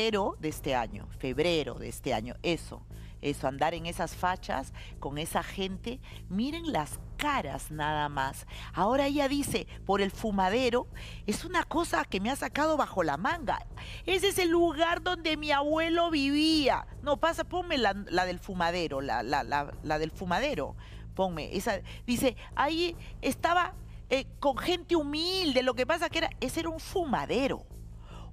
de este año, febrero de este año, eso, eso, andar en esas fachas con esa gente, miren las caras nada más. Ahora ella dice, por el fumadero, es una cosa que me ha sacado bajo la manga. Ese es el lugar donde mi abuelo vivía. No, pasa, ponme la, del fumadero, la, la, la, del fumadero. Ponme, esa, dice, ahí estaba eh, con gente humilde, lo que pasa que era, ese era un fumadero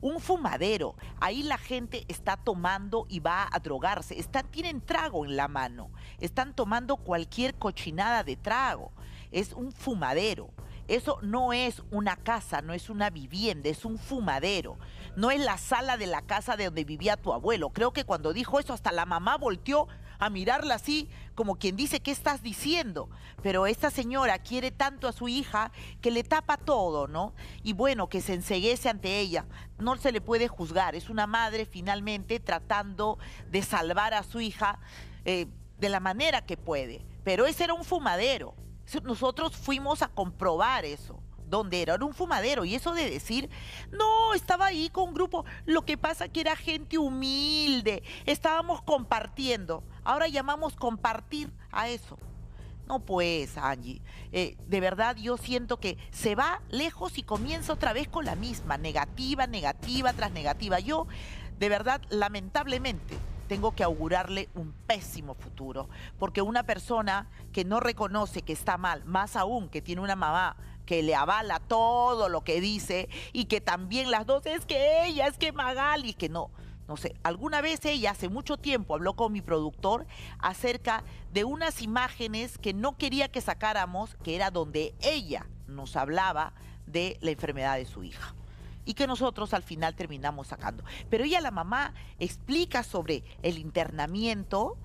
un fumadero. Ahí la gente está tomando y va a drogarse. Están, tienen trago en la mano. Están tomando cualquier cochinada de trago. Es un fumadero. Eso no es una casa, no es una vivienda, es un fumadero. No es la sala de la casa de donde vivía tu abuelo. Creo que cuando dijo eso hasta la mamá volteó a mirarla así, como quien dice, ¿qué estás diciendo? Pero esta señora quiere tanto a su hija que le tapa todo, ¿no? Y bueno, que se enseguece ante ella. No se le puede juzgar. Es una madre finalmente tratando de salvar a su hija eh, de la manera que puede. Pero ese era un fumadero. Nosotros fuimos a comprobar eso donde era, un fumadero. Y eso de decir, no, estaba ahí con un grupo, lo que pasa que era gente humilde, estábamos compartiendo. Ahora llamamos compartir a eso. No pues, Angie, eh, de verdad yo siento que se va lejos y comienza otra vez con la misma, negativa, negativa tras negativa. Yo, de verdad, lamentablemente, tengo que augurarle un pésimo futuro, porque una persona que no reconoce que está mal, más aún que tiene una mamá que le avala todo lo que dice y que también las dos es que ella, es que Magali, que no. No sé, alguna vez ella hace mucho tiempo habló con mi productor acerca de unas imágenes que no quería que sacáramos, que era donde ella nos hablaba de la enfermedad de su hija y que nosotros al final terminamos sacando. Pero ella, la mamá, explica sobre el internamiento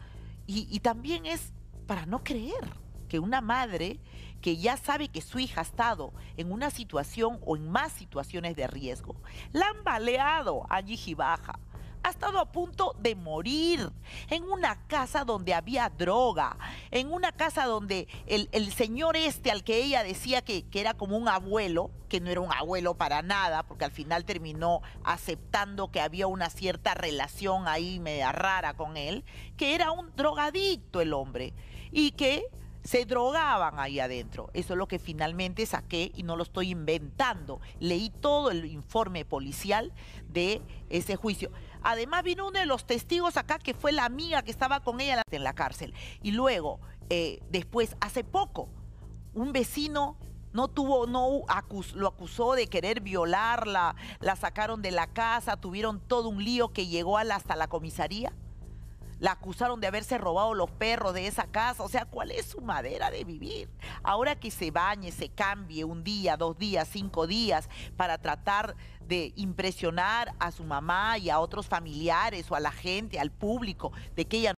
y, y también es para no creer que una madre que ya sabe que su hija ha estado en una situación o en más situaciones de riesgo, la han baleado allí Gibaja ha estado a punto de morir en una casa donde había droga, en una casa donde el, señor este al que ella decía que, que, era como un abuelo, que no era un abuelo para nada, porque al final terminó aceptando que había una cierta relación ahí media rara con él, que era un drogadicto el hombre y que se drogaban ahí adentro. Eso es lo que finalmente saqué y no lo estoy inventando. Leí todo el informe policial de ese juicio. Además vino uno de los testigos acá que fue la amiga que estaba con ella en la cárcel. Y luego, eh, después, hace poco, un vecino no tuvo, no lo acusó de querer violarla, la sacaron de la casa, tuvieron todo un lío que llegó hasta la comisaría. La acusaron de haberse robado los perros de esa casa. O sea, ¿cuál es su madera de vivir? Ahora que se bañe, se cambie un día, dos días, cinco días para tratar de impresionar a su mamá y a otros familiares o a la gente, al público, de que ella